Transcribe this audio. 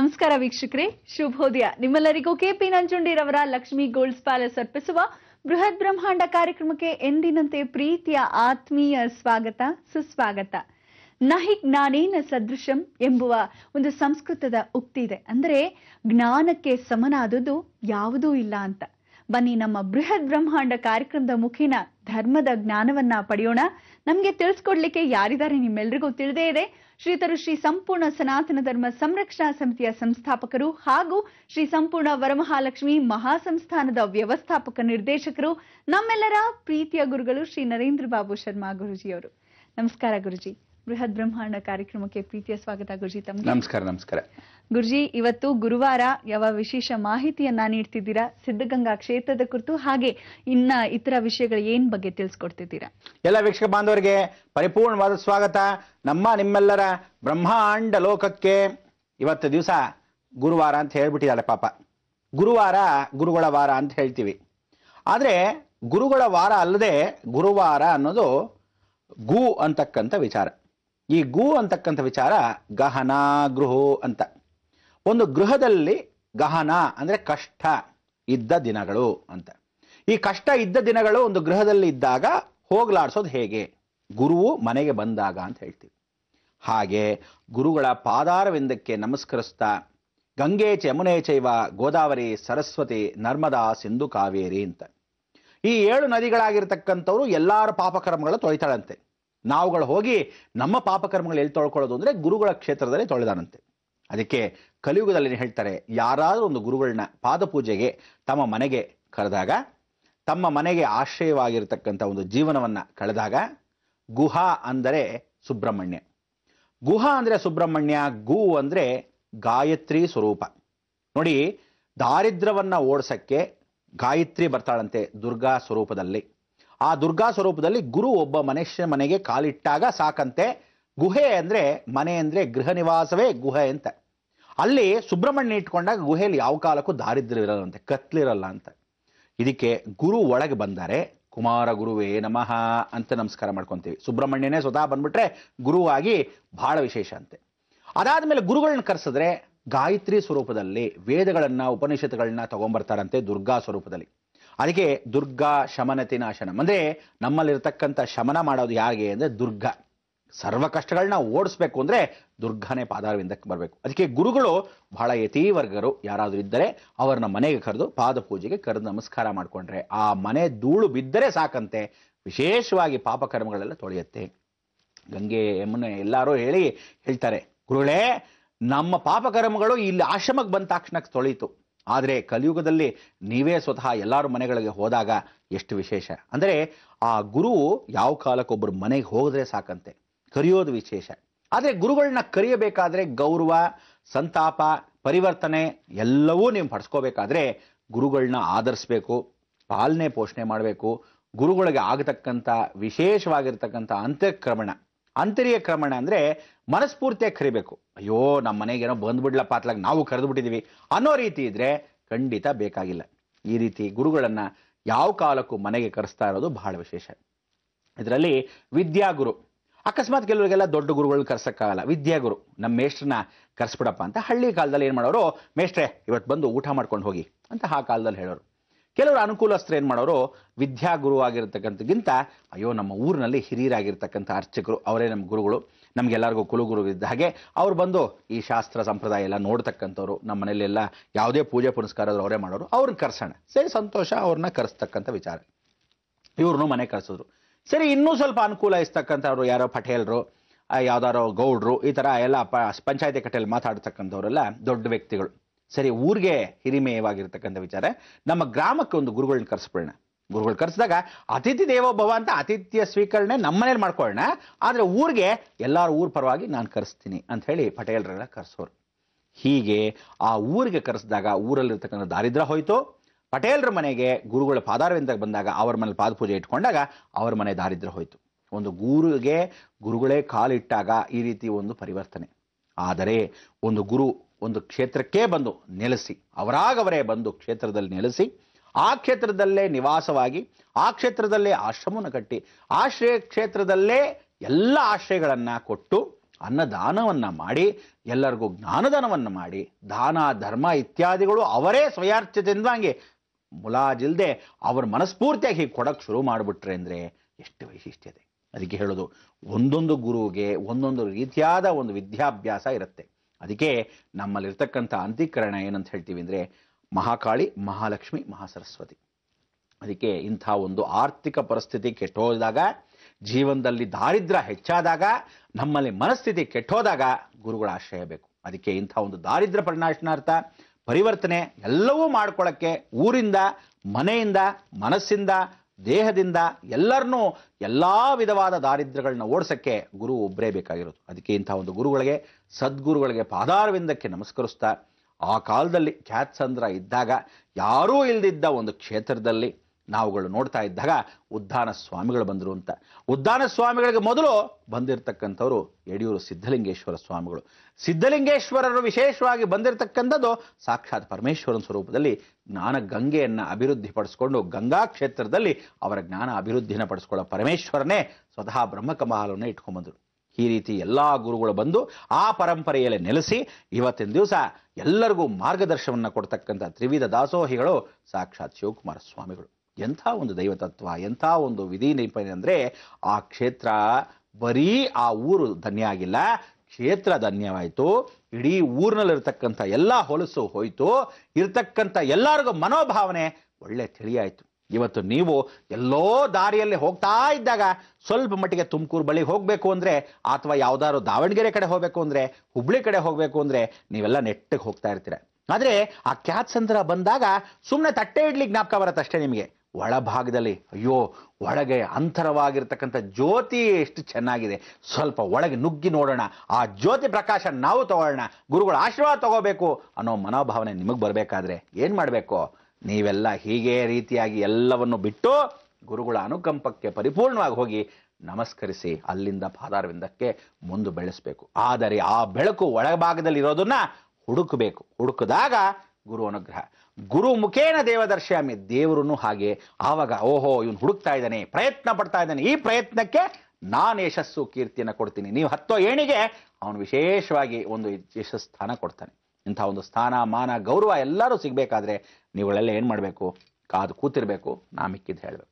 ನಮಸ್ಕಾರ ವೀಕ್ಷಕರೇ ಶುಭೋದಯ ನಿಮ್ಮೆಲ್ಲರಿಗೂ ಕೆಪಿ ನಂಜುಂಡಿರವರ ಲಕ್ಷ್ಮಿ ಗೋಲ್ಡ್ಸ್ ಪ್ಯಾಲೇಸ್ ಅರ್ಪಿಸುವ ಬೃಹತ್ ಬ್ರಹ್ಮಾಂಡ ಕಾರ್ಯಕ್ರಮಕ್ಕೆ ಎಂದಿನಂತೆ ಪ್ರೀತಿಯ ಆತ್ಮೀಯ ಸ್ವಾಗತ, ಸುಸ್ವಾಗತ. ನಹಿ ಜ್ಞಾನೇನ ಸದೃಶಂ ಎಂಬುವ ಒಂದು ಸಂಸ್ಕೃತದ ಉಕ್ತಿ ಇದೆ. ಅಂದರೆ ಜ್ಞಾನಕ್ಕೆ ಸಮನಾದದ್ದು ಯಾವುದೂ ಇಲ್ಲ ಅಂತ. ಬನ್ನಿ ನಮ್ಮ ಬೃಹತ್ ಬ್ರಹ್ಮಾಂಡ ಕಾರ್ಯಕ್ರಮದ ಮುಖೇನ ಧರ್ಮದ ಜ್ಞಾನವನ್ನ ಪಡೆಯೋಣ. ನಮ್ಗೆ ತಿಳಿಸ್ಕೊಡ್ಲಿಕ್ಕೆ ಯಾರಿದ್ದಾರೆ ನಿಮ್ಮೆಲ್ರಿಗೂ ತಿಳಿದೇ ಇದೆ. ಶ್ರೀತರು ಶ್ರೀ ಸಂಪೂರ್ಣ ಸನಾತನ ಧರ್ಮ ಸಂರಕ್ಷಣಾ ಸಮಿತಿಯ ಸಂಸ್ಥಾಪಕರು ಹಾಗೂ ಶ್ರೀ ಸಂಪೂರ್ಣ ವರಮಹಾಲಕ್ಷ್ಮಿ ಮಹಾಸಂಸ್ಥಾನದ ವ್ಯವಸ್ಥಾಪಕ ನಿರ್ದೇಶಕರು, ನಮ್ಮೆಲ್ಲರ ಪ್ರೀತಿಯ ಗುರುಗಳು ಶ್ರೀ ನರೇಂದ್ರ ಬಾಬು ಶರ್ಮಾ ಗುರುಜಿಯವರು. ನಮಸ್ಕಾರ ಗುರುಜಿ. ಬೃಹತ್ ಬ್ರಹ್ಮಾಂಡ ಕಾರ್ಯಕ್ರಮಕ್ಕೆ ಪ್ರೀತಿಯ ಸ್ವಾಗತ ಗುರುಜಿ ತಮ್ಮ ನಮಸ್ಕಾರ ನಮಸ್ಕಾರ. ಗುರುಜಿ ಇವತ್ತು ಗುರುವಾರ ಯಾವ ವಿಶೇಷ ಮಾಹಿತಿಯನ್ನ ನೀಡ್ತಿದ್ದೀರಾ? ಸಿದ್ಧಗಂಗಾ ಕ್ಷೇತ್ರದ ಕುರಿತು ಹಾಗೆ ಇನ್ನ ಇತರ ವಿಷಯಗಳು ಏನ್ ಬಗ್ಗೆ ತಿಳಿಸ್ಕೊಡ್ತಿದ್ದೀರಾ? ಎಲ್ಲ ವೀಕ್ಷಕ ಬಾಂಧವರಿಗೆ ಪರಿಪೂರ್ಣವಾದ ಸ್ವಾಗತ. ನಮ್ಮ ನಿಮ್ಮೆಲ್ಲರ ಬ್ರಹ್ಮಾಂಡ ಲೋಕಕ್ಕೆ ಇವತ್ತು ದಿವಸ ಗುರುವಾರ ಅಂತ ಹೇಳ್ಬಿಟ್ಟಿದ್ದಾರೆ ಪಾಪ. ಗುರುವಾರ ಗುರುಗಳ ವಾರ ಅಂತ ಹೇಳ್ತೀವಿ. ಆದ್ರೆ ಗುರುಗಳ ವಾರ ಅಲ್ಲದೆ ಗುರುವಾರ ಅನ್ನೋದು ಗು ಅಂತಕ್ಕಂಥ ವಿಚಾರ. ಈ ಗು ಅಂತಕ್ಕಂಥ ವಿಚಾರ ಗಹನ ಗೃಹೋ ಅಂತ. ಒಂದು ಗೃಹದಲ್ಲಿ ಗಹನ ಅಂದ್ರೆ ಕಷ್ಟ ಇದ್ದ ದಿನಗಳು ಅಂತ. ಈ ಕಷ್ಟ ಇದ್ದ ದಿನಗಳು ಒಂದು ಗೃಹದಲ್ಲಿ ಇದ್ದಾಗ ಹೋಗ್ಲಾಡ್ಸೋದು ಹೇಗೆ? ಗುರುವು ಮನೆಗೆ ಬಂದಾಗ ಅಂತ ಹೇಳ್ತೀವಿ. ಹಾಗೆ ಗುರುಗಳ ಪಾದಾರವೆಂದಕ್ಕೆ ನಮಸ್ಕರಿಸ್ತಾ, ಗಂಗೆ ಯಮುನೆ ಚೈವ ಗೋದಾವರಿ ಸರಸ್ವತಿ ನರ್ಮದಾ ಸಿಂಧು ಕಾವೇರಿ ಅಂತ. ಈ ಏಳು ನದಿಗಳಾಗಿರ್ತಕ್ಕಂಥವ್ರು ಎಲ್ಲರ ಪಾಪಕರ್ಮಗಳು ತೊಳಿತಾಳಂತೆ. ನಾವುಗಳು ಹೋಗಿ ನಮ್ಮ ಪಾಪಕರ್ಮಗಳು ಎಲ್ಲಿ ತೊಳ್ಕೊಳ್ಳೋದು ಅಂದರೆ ಗುರುಗಳ ಕ್ಷೇತ್ರದಲ್ಲಿ ತೊಳೆದಾನಂತೆ. ಅದಕ್ಕೆ ಕಲಿಯುಗದಲ್ಲಿ ಹೇಳ್ತಾರೆ, ಯಾರಾದರೂ ಒಂದು ಗುರುಗಳನ್ನ ಪಾದಪೂಜೆಗೆ ತಮ್ಮ ಮನೆಗೆ ಕರೆದಾಗ, ತಮ್ಮ ಮನೆಗೆ ಆಶ್ರಯವಾಗಿರತಕ್ಕಂಥ ಒಂದು ಜೀವನವನ್ನು ಕಳೆದಾಗ, ಗುಹಾ ಅಂದರೆ ಸುಬ್ರಹ್ಮಣ್ಯ. ಗುಹಾ ಅಂದರೆ ಸುಬ್ರಹ್ಮಣ್ಯ, ಗು ಅಂದರೆ ಗಾಯತ್ರಿ ಸ್ವರೂಪ. ನೋಡಿ, ದಾರಿದ್ರ್ಯವನ್ನು ಓಡಿಸೋಕ್ಕೆ ಗಾಯತ್ರಿ ಬರ್ತಾಳಂತೆ ದುರ್ಗಾ ಸ್ವರೂಪದಲ್ಲಿ. ಆ ದುರ್ಗಾ ಸ್ವರೂಪದಲ್ಲಿ ಗುರು ಒಬ್ಬ ಮನುಷ್ಯ ಮನೆಗೆ ಕಾಲಿಟ್ಟಾಗ ಸಾಕಂತೆ. ಗುಹೆ ಅಂದ್ರೆ ಮನೆ ಅಂದ್ರೆ ಗೃಹ ನಿವಾಸವೇ ಗುಹೆ ಅಂತ. ಅಲ್ಲಿ ಸುಬ್ರಹ್ಮಣ್ಯ ಇಟ್ಕೊಂಡಾಗ ಗುಹೆಯಲ್ಲಿ ಯಾವ ಕಾಲಕ್ಕೂ ದಾರಿದ್ರ್ಯ ಇರಲ್ಲಂತೆ ಕತ್ಲಿರಲ್ಲ ಅಂತ. ಇದಕ್ಕೆ ಗುರು ಒಳಗೆ ಬಂದರೆ ಕುಮಾರ ಗುರುವೇ ನಮಃ ಅಂತ ನಮಸ್ಕಾರ ಮಾಡ್ಕೊಂತೀವಿ. ಸುಬ್ರಹ್ಮಣ್ಯನೇ ಸ್ವತಃ ಬಂದ್ಬಿಟ್ರೆ ಗುರುವಾಗಿ ಬಹಳ ವಿಶೇಷ ಅಂತೆ. ಅದಾದ್ಮೇಲೆ ಗುರುಗಳನ್ನ ಕರೆಸಿದ್ರೆ ಗಾಯತ್ರಿ ಸ್ವರೂಪದಲ್ಲಿ ವೇದಗಳನ್ನು ಉಪನಿಷತ್ಗಳನ್ನ ತಗೊಂಬರ್ತಾರಂತೆ ದುರ್ಗಾ ಸ್ವರೂಪದಲ್ಲಿ. ಅದಕ್ಕೆ ದುರ್ಗಾ ಶಮನತಿ ನಾಶನಂ. ಅಂದರೆ ನಮ್ಮಲ್ಲಿರ್ತಕ್ಕಂಥ ಶಮನ ಮಾಡೋದು ಯಾರಿಗೆ ಅಂದರೆ ದುರ್ಗಾ. ಸರ್ವ ಕಷ್ಟಗಳನ್ನ ಓಡಿಸ್ಬೇಕು ಅಂದರೆ ದುರ್ಗಾನೇ ಪಾದಾರವಿಂದಕ್ಕೆ ಬರಬೇಕು. ಅದಕ್ಕೆ ಗುರುಗಳು ಬಹಳ ಯತೀವರ್ಗರು ಯಾರಾದರೂ ಇದ್ದರೆ ಅವರನ್ನ ಮನೆಗೆ ಕರೆದು ಪಾದ ಪೂಜೆಗೆ ಕರೆದು ನಮಸ್ಕಾರ ಮಾಡಿಕೊಂಡ್ರೆ ಆ ಮನೆ ಧೂಳು ಬಿದ್ದರೆ ಸಾಕಂತೆ, ವಿಶೇಷವಾಗಿ ಪಾಪಕರ್ಮಗಳೆಲ್ಲ ತೊಳೆಯುತ್ತೆ. ಗಂಗೆ, ಯಮುನೆ ಎಲ್ಲರೂ ಹೇಳಿ ಹೇಳ್ತಾರೆ, ಗುರುಗಳೇ, ನಮ್ಮ ಪಾಪಕರ್ಮಗಳು ಇಲ್ಲಿ ಆಶ್ರಮಕ್ಕೆ ಬಂದ ತಕ್ಷಣಕ್ಕೆ ತೊಳೀತು. ಆದರೆ ಕಲಿಯುಗದಲ್ಲಿ ನೀವೇ ಸ್ವತಃ ಎಲ್ಲರ ಮನೆಗಳಿಗೆ ಹೋದಾಗ ಎಷ್ಟು ವಿಶೇಷ? ಅಂದರೆ ಆ ಗುರು ಯಾವ ಕಾಲಕ್ಕೊಬ್ಬರು ಮನೆಗೆ ಹೋದರೆ ಸಾಕಂತೆ? ಕರೆಯೋದು ವಿಶೇಷ. ಆದರೆ ಗುರುಗಳನ್ನ ಕರೆಯಬೇಕಾದ್ರೆ ಗೌರವ, ಸಂತಾಪ, ಪರಿವರ್ತನೆ ಎಲ್ಲವೂ ನೀವು ಪಡಿಸ್ಕೋಬೇಕಾದ್ರೆ ಗುರುಗಳನ್ನ ಆಧರಿಸ್ಬೇಕು, ಪಾಲನೆ ಪೋಷಣೆ ಮಾಡಬೇಕು, ಗುರುಗಳಿಗೆ ಆಗತಕ್ಕಂಥ ವಿಶೇಷವಾಗಿರ್ತಕ್ಕಂಥ ಅಂತಃಕ್ರಮಣ. ಅಂತರ್ಯ ಕ್ರಮಣ ಅಂದರೆ ಮನಸ್ಫೂರ್ತಿಯಾಗಿ ಕರಿಬೇಕು. ಅಯ್ಯೋ ನಮ್ಮ ಮನೆಗೆ ಏನೋ ಬಂದ್ಬಿಡ್ಲಪ್ಪ ಅತ್ಲಾಗ ನಾವು ಕರೆದು ಬಿಟ್ಟಿದ್ದೀವಿ ಅನ್ನೋ ರೀತಿ ಇದ್ರೆ ಖಂಡಿತ ಬೇಕಾಗಿಲ್ಲ. ಈ ರೀತಿ ಗುರುಗಳನ್ನು ಯಾವ ಕಾಲಕ್ಕೂ ಮನೆಗೆ ಕರೆಸ್ತಾ ಇರೋದು ಬಹಳ ವಿಶೇಷ. ಇದರಲ್ಲಿ ವಿದ್ಯಾಗುರು. ಅಕಸ್ಮಾತ್ ಕೆಲವರಿಗೆಲ್ಲ ದೊಡ್ಡ ಗುರುಗಳನ್ನ ಕರ್ಸೋಕ್ಕಾಗಲ್ಲ. ವಿದ್ಯಾಗುರು ನಮ್ಮ ಮೇಷ್ಟ್ರನ್ನ ಕರ್ಸ್ಬಿಡಪ್ಪ ಅಂತ ಹಳ್ಳಿ ಕಾಲದಲ್ಲಿ ಏನು ಮಾಡೋರು, ಮೇಷ್ಟ್ರೆ ಇವತ್ತು ಬಂದು ಊಟ ಮಾಡ್ಕೊಂಡು ಹೋಗಿ ಅಂತ ಆ ಕಾಲದಲ್ಲಿ ಹೇಳೋರು. ಕೆಲವರು ಅನುಕೂಲಸ್ಥರು ಏನು ಮಾಡೋರು ವಿದ್ಯಾಗುರು ಆಗಿರ್ತಕ್ಕಂಥಗಿಂತ ಅಯ್ಯೋ, ನಮ್ಮ ಊರಿನಲ್ಲಿ ಹಿರಿಯರಾಗಿರ್ತಕ್ಕಂಥ ಅರ್ಚಕರು ಅವರೇ ನಮ್ಮ ಗುರುಗಳು, ನಮಗೆಲ್ಲರಿಗೂ ಕುಲಗುರು ಇದ್ದ ಹಾಗೆ ಅವ್ರು ಬಂದು ಈ ಶಾಸ್ತ್ರ ಸಂಪ್ರದಾಯ ಎಲ್ಲ ನೋಡ್ತಕ್ಕಂಥವ್ರು, ನಮ್ಮ ಮನೆಯಲ್ಲೆಲ್ಲ ಯಾವುದೇ ಪೂಜೆ ಪುನಸ್ಕಾರ ಅವರೇ ಮಾಡೋರು, ಅವ್ರನ್ನ ಕರ್ಸೋಣ. ಸರಿ, ಸಂತೋಷ, ಅವ್ರನ್ನ ಕರೆಸ್ತಕ್ಕಂಥ ವಿಚಾರ. ಇವ್ರನ್ನೂ ಮನೆ ಕರೆಸಿದ್ರು. ಸರಿ, ಇನ್ನೂ ಸ್ವಲ್ಪ ಅನುಕೂಲ ಇಸ್ತಕ್ಕಂಥವ್ರು ಯಾರೋ ಪಟೇಲ್ರು ಯಾವ್ದಾರೋ ಗೌಡ್ರು, ಈ ಥರ ಎಲ್ಲ ಪ, ಪಂಚಾಯತಿ ಕಟ್ಟೆಯಲ್ಲಿ ಮಾತಾಡ್ತಕ್ಕಂಥವರೆಲ್ಲ ದೊಡ್ಡ ವ್ಯಕ್ತಿಗಳು. ಸರಿ, ಊರಿಗೆ ಹಿರಿಮೆಯವಾಗಿರ್ತಕ್ಕಂಥ ವಿಚಾರ. ನಮ್ಮ ಗ್ರಾಮಕ್ಕೆ ಒಂದು ಗುರುಗಳನ್ನ ಕರೆಸ್ಬಿಡೋಣ. ಗುರುಗಳು ಕರೆಸಿದಾಗ ಅತಿಥಿ ದೇವೋಭವ ಅಂತ ಆತಿಥ್ಯ ಸ್ವೀಕರಣೆ ನಮ್ಮನೇಲಿ ಮಾಡ್ಕೊಳ್ಳೋಣ. ಆದರೆ ಊರಿಗೆ ಎಲ್ಲರೂ ಊರ ಪರವಾಗಿ ನಾನು ಕರೆಸ್ತೀನಿ ಅಂತ ಹೇಳಿ ಪಟೇಲ್ರೆಲ್ಲ ಕರೆಸೋರು. ಹೀಗೆ ಆ ಊರಿಗೆ ಕರೆಸಿದಾಗ ಊರಲ್ಲಿರ್ತಕ್ಕಂಥ ದಾರಿದ್ರ್ಯ ಹೋಯಿತು. ಪಟೇಲ್ರ ಮನೆಗೆ ಗುರುಗಳ ಪಾದಾರವಿಂದ ಬಂದಾಗ ಅವ್ರ ಮನೇಲಿ ಪಾದಪೂಜೆ ಇಟ್ಕೊಂಡಾಗ ಅವರ ಮನೆ ದಾರಿದ್ರ್ಯ ಹೋಯಿತು. ಒಂದು ಗುರುಗೆ ಗುರುಗಳೇ ಕಾಲಿಟ್ಟಾಗ ಈ ರೀತಿ ಒಂದು ಪರಿವರ್ತನೆ. ಆದರೆ ಒಂದು ಗುರು ಒಂದು ಕ್ಷೇತ್ರಕ್ಕೆ ಬಂದು ನೆಲೆಸಿ, ಅವರಾಗವರೇ ಬಂದು ಕ್ಷೇತ್ರದಲ್ಲಿ ನೆಲೆಸಿ, ಆ ಕ್ಷೇತ್ರದಲ್ಲೇ ನಿವಾಸವಾಗಿ, ಆ ಕ್ಷೇತ್ರದಲ್ಲೇ ಆಶ್ರಮವನ್ನು ಕಟ್ಟಿ, ಆಶ್ರಯ ಕ್ಷೇತ್ರದಲ್ಲೇ ಎಲ್ಲ ಆಶ್ರಯಗಳನ್ನ ಕೊಟ್ಟು ಅನ್ನದಾನವನ್ನ ಮಾಡಿ, ಎಲ್ಲರಿಗೂ ಜ್ಞಾನದಾನವನ್ನು ಮಾಡಿ, ದಾನ, ಧರ್ಮ ಇತ್ಯಾದಿಗಳು ಅವರೇ ಸ್ವಯಾರ್ಚಿತವಾಗಿ ಮುಲಾಜಿಲ್ದೆ ಅವ್ರ ಮನಸ್ಫೂರ್ತಿಯಾಗಿ ಹೀಗೆ ಶುರು ಮಾಡಿಬಿಟ್ರೆ ಅಂದರೆ ಎಷ್ಟು ವೈಶಿಷ್ಟ್ಯತೆ. ಅದಕ್ಕೆ ಹೇಳೋದು, ಒಂದೊಂದು ಗುರುವಿಗೆ ಒಂದೊಂದು ರೀತಿಯಾದ ಒಂದು ವಿದ್ಯಾಭ್ಯಾಸ ಇರುತ್ತೆ. ಅದಕ್ಕೆ ನಮ್ಮಲ್ಲಿರ್ತಕ್ಕಂಥ ಅಂತೀಕರಣ ಏನಂತ ಹೇಳ್ತೀವಿ ಅಂದರೆ ಮಹಾಕಾಳಿ, ಮಹಾಲಕ್ಷ್ಮಿ, ಮಹಾಸರಸ್ವತಿ. ಅದಕ್ಕೆ ಇಂಥ ಒಂದು ಆರ್ಥಿಕ ಪರಿಸ್ಥಿತಿ ಕೆಟ್ಟೋದಾಗ, ಜೀವನದಲ್ಲಿ ದಾರಿದ್ರ ಹೆಚ್ಚಾದಾಗ, ನಮ್ಮಲ್ಲಿ ಮನಸ್ಥಿತಿ ಕೆಟ್ಟೋದಾಗ ಗುರುಗಳ ಆಶ್ರಯ ಬೇಕು. ಅದಕ್ಕೆ ಇಂಥ ಒಂದು ದಾರಿದ್ರ್ಯ ಪರಿಣಾಶನಾರ್ಥ ಪರಿವರ್ತನೆ ಎಲ್ಲವೂ ಮಾಡ್ಕೊಳ್ಳೋಕ್ಕೆ ಊರಿಂದ, ಮನೆಯಿಂದ, ಮನಸ್ಸಿಂದ ದೇಹದಿಂದ ಎಲ್ಲರನ್ನೂ ಎಲ್ಲ ವಿಧವಾದ ದಾರಿದ್ರ್ಯಗಳನ್ನ ಓಡಿಸೋಕ್ಕೆ ಗುರು ಒಬ್ಬರೇ ಬೇಕಾಗಿರೋದು. ಅದಕ್ಕೆ ಇಂಥ ಒಂದು ಗುರುಗಳಿಗೆ, ಸದ್ಗುರುಗಳಿಗೆ ಪಾದಾರವಿಂದಕ್ಕೆ ನಮಸ್ಕರಿಸ್ತಾ, ಆ ಕಾಲದಲ್ಲಿ ಖ್ಯಾತ್ಸಂದ್ರ ಇದ್ದಾಗ ಯಾರೂ ಇಲ್ದಿದ್ದ ಒಂದು ಕ್ಷೇತ್ರದಲ್ಲಿ ನಾವುಗಳು ನೋಡ್ತಾ ಇದ್ದಾಗ ಉದ್ಧಾನ ಸ್ವಾಮಿಗಳು ಬಂದರು ಅಂತ. ಉದ್ಧಾನ ಸ್ವಾಮಿಗಳಿಗೆ ಮೊದಲು ಬಂದಿರತಕ್ಕಂಥವ್ರು ಯಡಿಯೂರು ಸಿದ್ಧಲಿಂಗೇಶ್ವರ ಸ್ವಾಮಿಗಳು. ಸಿದ್ಧಲಿಂಗೇಶ್ವರರು ವಿಶೇಷವಾಗಿ ಬಂದಿರತಕ್ಕಂಥದ್ದು ಸಾಕ್ಷಾತ್ ಪರಮೇಶ್ವರನ ಸ್ವರೂಪದಲ್ಲಿ ಜ್ಞಾನ ಗಂಗೆಯನ್ನು ಅಭಿವೃದ್ಧಿಪಡಿಸ್ಕೊಂಡು ಗಂಗಾ ಕ್ಷೇತ್ರದಲ್ಲಿ ಅವರ ಜ್ಞಾನ ಅಭಿವೃದ್ಧಿನ ಪಡಿಸ್ಕೊಳ್ಳೋ ಪರಮೇಶ್ವರನೇ ಸ್ವತಃ ಬ್ರಹ್ಮಕಮಲವನ್ನು ಇಟ್ಕೊಂಡ್ಬಂದರು. ಈ ರೀತಿ ಎಲ್ಲ ಗುರುಗಳು ಬಂದು ಆ ಪರಂಪರೆಯಲ್ಲಿ ನೆಲೆಸಿ ಇವತ್ತಿನ ದಿವಸ ಎಲ್ಲರಿಗೂ ಮಾರ್ಗದರ್ಶನವನ್ನು ಕೊಡ್ತಕ್ಕಂಥ ತ್ರಿವಿಧ ದಾಸೋಹಿಗಳು ಸಾಕ್ಷಾತ್ ಶಿವಕುಮಾರ ಸ್ವಾಮಿಗಳು. ಎಂಥ ಒಂದು ದೈವತತ್ವ, ಎಂಥ ಒಂದು ವಿಧಿ ನೈಪುಣ್ಯ ಅಂದರೆ ಆ ಕ್ಷೇತ್ರ ಬರೀ ಆ ಊರು ಧನ್ಯ ಆಗಿಲ್ಲ, ಕ್ಷೇತ್ರ ಧನ್ಯವಾಯಿತು, ಇಡೀ ಊರಿನಲ್ಲಿರ್ತಕ್ಕಂಥ ಎಲ್ಲ ಹೊಲಸು ಹೋಯಿತು, ಇರ್ತಕ್ಕಂಥ ಎಲ್ಲರಿಗೂ ಮನೋಭಾವನೆ ಒಳ್ಳೆ ತಿಳಿಯಾಯಿತು. ಇವತ್ತು ನೀವು ಎಲ್ಲೋ ದಾರಿಯಲ್ಲಿ ಹೋಗ್ತಾ ಇದ್ದಾಗ ಸ್ವಲ್ಪ ಮಟ್ಟಿಗೆ ತುಮಕೂರು ಬಳಿ ಹೋಗಬೇಕು ಅಂದರೆ, ಅಥವಾ ಯಾವುದಾದ್ರು ದಾವಣಗೆರೆ ಕಡೆ ಹೋಗಬೇಕು ಅಂದರೆ, ಹುಬ್ಳಿ ಕಡೆ ಹೋಗಬೇಕು ಅಂದರೆ ನೀವೆಲ್ಲ ನೆಟ್ಟಿಗೆ ಹೋಗ್ತಾ ಇರ್ತೀರ. ಆದರೆ ಆ ಕ್ಯಾತ್ಸಂದ್ರ ಬಂದಾಗ ಸುಮ್ಮನೆ ತಟ್ಟೆ ಇಡ್ಲಿ ಜ್ಞಾಪಕ ಬರುತ್ತೆ ನಿಮಗೆ. ಒಳಭಾಗದಲ್ಲಿ, ಅಯ್ಯೋ, ಒಳಗೆ ಅಂತರವಾಗಿರ್ತಕ್ಕಂಥ ಜ್ಯೋತಿ ಎಷ್ಟು ಚೆನ್ನಾಗಿದೆ. ಸ್ವಲ್ಪ ಒಳಗೆ ನುಗ್ಗಿ ನೋಡೋಣ. ಆ ಜ್ಯೋತಿ ಪ್ರಕಾಶ ನಾವು ತಗೊಳ್ಳೋಣ. ಗುರುಗಳ ಆಶೀರ್ವಾದ ತಗೋಬೇಕು ಅನ್ನೋ ಮನೋಭಾವನೆ ನಿಮಗೆ ಬರಬೇಕಾದ್ರೆ ಏನು ಮಾಡಬೇಕು? ನೀವೆಲ್ಲ ಹೀಗೆ ರೀತಿಯಾಗಿ ಎಲ್ಲವನ್ನು ಬಿಟ್ಟು ಗುರುಗಳ ಅನುಕಂಪಕ್ಕೆ ಪರಿಪೂರ್ಣವಾಗಿ ಹೋಗಿ ನಮಸ್ಕರಿಸಿ ಅಲ್ಲಿಂದ ಪಾದಾರವಿಂದಕ್ಕೆ ಮುಂದೆ ಬೆಳೆಸಬೇಕು. ಆದರೆ ಆ ಬೆಳಕು ಒಳಭಾಗದಲ್ಲಿ ಇರೋದನ್ನ ಹುಡುಕಬೇಕು. ಹುಡುಕಿದಾಗ ಗುರು ಅನುಗ್ರಹ. ಗುರು ಮುಖೇನ ದೇವದರ್ಶಾಮಿ ದೇವರೂ ಹಾಗೆ ಆವಾಗ ಓಹೋ ಇವನು ಹುಡುಕ್ತಾ ಇದ್ದಾನೆ, ಪ್ರಯತ್ನ ಪಡ್ತಾ ಇದ್ದಾನೆ, ಈ ಪ್ರಯತ್ನಕ್ಕೆ ನಾನು ಯಶಸ್ಸು ಕೀರ್ತಿಯನ್ನು ಕೊಡ್ತೀನಿ. ನೀವು ಹತ್ತೋ ಏಣಿಗೆ ಅವನು ವಿಶೇಷವಾಗಿ ಒಂದು ಯಶಸ್ಸು ಸ್ಥಾನ ಕೊಡ್ತಾನೆ. ಇಂಥ ಒಂದು ಸ್ಥಾನ, ಮಾನ, ಗೌರವ ಎಲ್ಲರೂ ಸಿಗಬೇಕಾದ್ರೆ ನೀವುಗಳೆಲ್ಲ ಏನು ಮಾಡಬೇಕು? ಕಾದು ಕೂತಿರಬೇಕು ನಾ ಮಿಕ್ಕಿದ್ದು ಹೇಳಬೇಕು.